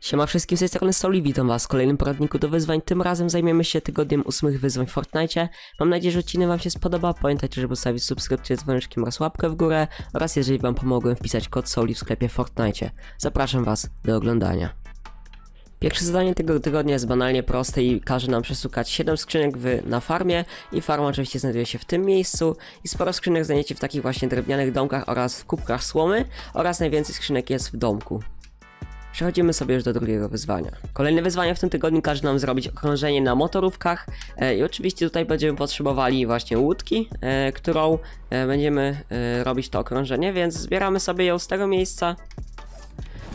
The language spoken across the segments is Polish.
Siema wszystkim, z tej strony Soli, witam was w kolejnym poradniku do wyzwań. Tym razem zajmiemy się tygodniem ósmych wyzwań w Fortnite. Mam nadzieję, że odcinek wam się spodoba. Pamiętajcie, żeby zostawić subskrypcję z dzwoneczkiem oraz łapkę w górę oraz jeżeli wam pomogłem wpisać kod Soli w sklepie Fortnite. Zapraszam was do oglądania. Pierwsze zadanie tego tygodnia jest banalnie proste i każe nam przesukać 7 skrzynek w, na farmie i farma oczywiście znajduje się w tym miejscu i sporo skrzynek znajdziecie w takich właśnie drewnianych domkach oraz w kubkach słomy oraz najwięcej skrzynek jest w domku. Przechodzimy sobie już do drugiego wyzwania. Kolejne wyzwanie w tym tygodniu każe nam zrobić okrążenie na motorówkach e, i oczywiście tutaj będziemy potrzebowali właśnie łódki, e, którą e, będziemy e, robić to okrążenie, więc zbieramy sobie ją z tego miejsca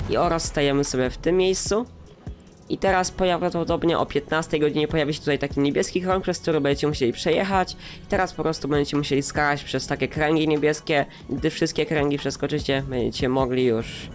i oraz stajemy sobie w tym miejscu. I teraz prawdopodobnie o 15 godzinie pojawi się tutaj taki niebieski krąg, przez który będziecie musieli przejechać. I teraz po prostu będziecie musieli skarać przez takie kręgi niebieskie. Gdy wszystkie kręgi przeskoczycie, będziecie mogli już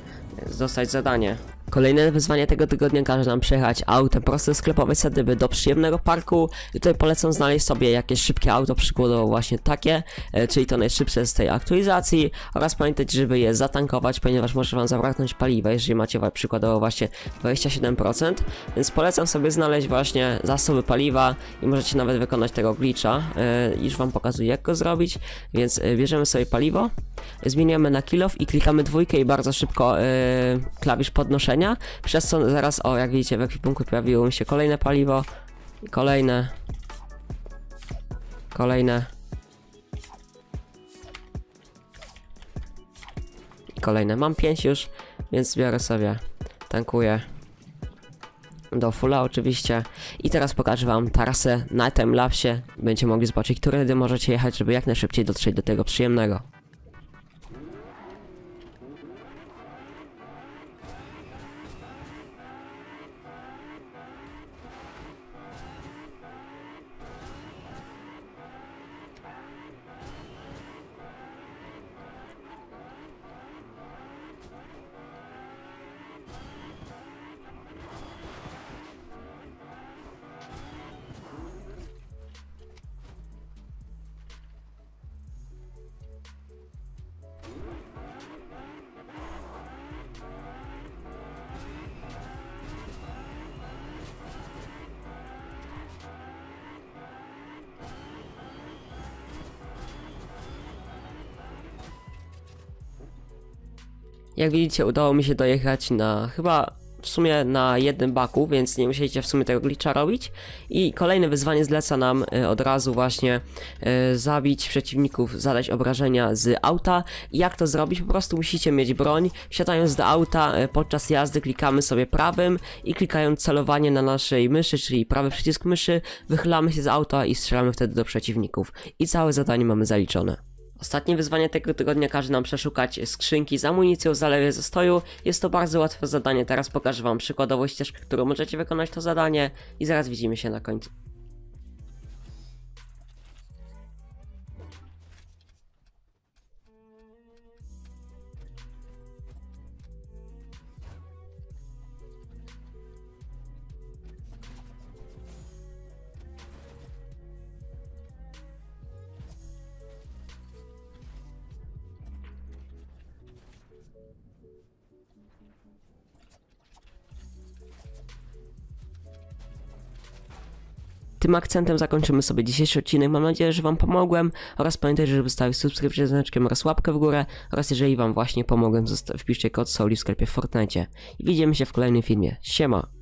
dostać zadanie. Kolejne wyzwanie tego tygodnia każe nam przejechać autem prosto z sklepowej sadyby do przyjemnego parku. I tutaj polecam znaleźć sobie jakieś szybkie auto, przykładowo właśnie takie, e, czyli to najszybsze z tej aktualizacji. Oraz pamiętać, żeby je zatankować, ponieważ może wam zabraknąć paliwa, jeżeli macie przykładowo właśnie 27%, więc polecam sobie znaleźć właśnie zasoby paliwa i możecie nawet wykonać tego glitcha, e, już wam pokazuję jak go zrobić, więc e, bierzemy sobie paliwo, zmieniamy na kilof i klikamy dwójkę i bardzo szybko klawisz podnoszenia przez co zaraz, o jak widzicie w ekwipunku pojawiło mi się kolejne paliwo, kolejne, kolejne. I kolejne. Mam 5 już, więc biorę sobie, tankuję. Do fulla oczywiście. I teraz pokażę wam trasę na timelapsie, będziecie mogli zobaczyć, którędy możecie jechać, żeby jak najszybciej dotrzeć do tego przyjemnego. Jak widzicie, udało mi się dojechać na chyba w sumie na jednym baku, więc nie musicie w sumie tego glitcha robić. I kolejne wyzwanie zleca nam y, od razu właśnie y, zabić przeciwników, zadać obrażenia z auta. Jak to zrobić? Po prostu musicie mieć broń. Wsiadając do auta y, podczas jazdy klikamy sobie prawym i klikając celowanie na naszej myszy, czyli prawy przycisk myszy, wychylamy się z auta i strzelamy wtedy do przeciwników. I całe zadanie mamy zaliczone. Ostatnie wyzwanie tego tygodnia każe nam przeszukać skrzynki z amunicją w zalewie zastoju. Jest to bardzo łatwe zadanie, teraz pokażę wam przykładową ścieżkę, którą możecie wykonać to zadanie i zaraz widzimy się na końcu. Tym akcentem zakończymy sobie dzisiejszy odcinek. Mam nadzieję, że Wam pomogłem oraz pamiętajcie, żeby stawić subskrypcję z znaczkiem oraz łapkę w górę oraz jeżeli Wam właśnie pomogłem, wpiszcie kod Soli w sklepie Fortnite. I widzimy się w kolejnym filmie. Siema!